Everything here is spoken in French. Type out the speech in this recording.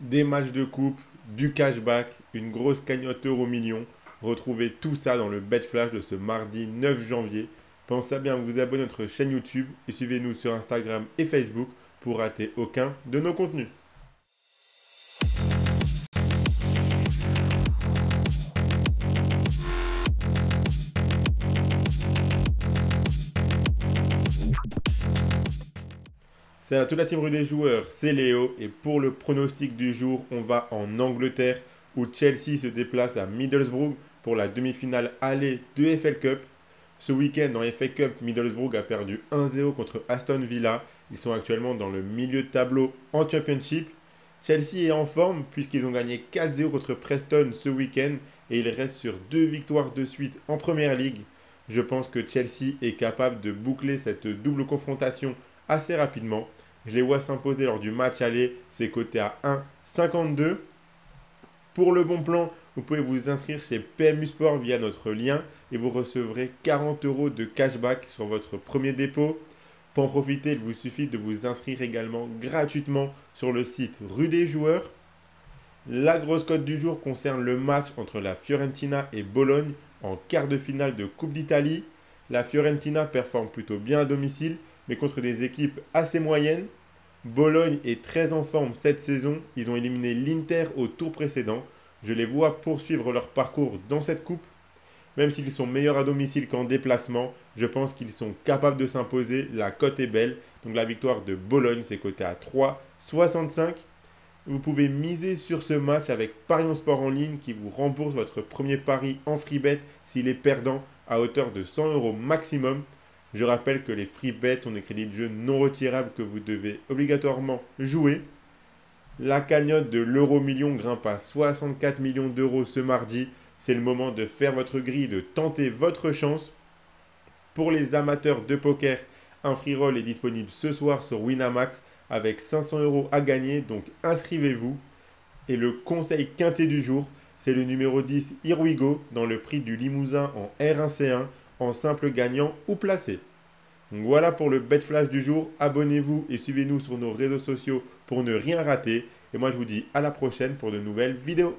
des matchs de coupe, du cashback, une grosse cagnotte euro million. Retrouvez tout ça dans le Bet Flash de ce mardi 9 janvier. Pensez à bien vous abonner à notre chaîne YouTube et suivez-nous sur Instagram et Facebook pour rater aucun de nos contenus. C'est à toute la team des joueurs, c'est Léo et pour le pronostic du jour, on va en Angleterre où Chelsea se déplace à Middlesbrough pour la demi-finale aller de FL Cup. Ce week-end en FA Cup, Middlesbrough a perdu 1-0 contre Aston Villa. Ils sont actuellement dans le milieu de tableau en Championship. Chelsea est en forme puisqu'ils ont gagné 4-0 contre Preston ce week-end et ils restent sur deux victoires de suite en Première Ligue. Je pense que Chelsea est capable de boucler cette double confrontation assez rapidement. Je les vois s'imposer lors du match aller. C'est coté à 1,52. Pour le bon plan, vous pouvez vous inscrire chez PMU Sport via notre lien et vous recevrez 40 euros de cashback sur votre premier dépôt. Pour en profiter, il vous suffit de vous inscrire également gratuitement sur le site Rue des Joueurs. La grosse cote du jour concerne le match entre la Fiorentina et Bologne en quart de finale de Coupe d'Italie. La Fiorentina performe plutôt bien à domicile mais contre des équipes assez moyennes. Bologne est très en forme cette saison. Ils ont éliminé l'Inter au tour précédent. Je les vois poursuivre leur parcours dans cette coupe. Même s'ils sont meilleurs à domicile qu'en déplacement, je pense qu'ils sont capables de s'imposer. La cote est belle. Donc la victoire de Bologne, c'est coté à 3,65. Vous pouvez miser sur ce match avec Parion Sport en ligne qui vous rembourse votre premier pari en free bet s'il est perdant à hauteur de 100 euros maximum. Je rappelle que les free bets sont des crédits de jeu non retirables que vous devez obligatoirement jouer. La cagnotte de l'euro million grimpe à 64 millions d'euros ce mardi. C'est le moment de faire votre grille, de tenter votre chance. Pour les amateurs de poker, un free roll est disponible ce soir sur Winamax avec 500 euros à gagner, donc inscrivez-vous. Et le conseil quintet du jour, c'est le numéro 10 Irwigo dans le prix du Limousin en R1C1 en simple gagnant ou placé. Voilà pour le bet flash du jour. Abonnez-vous et suivez-nous sur nos réseaux sociaux pour ne rien rater. Et moi je vous dis à la prochaine pour de nouvelles vidéos.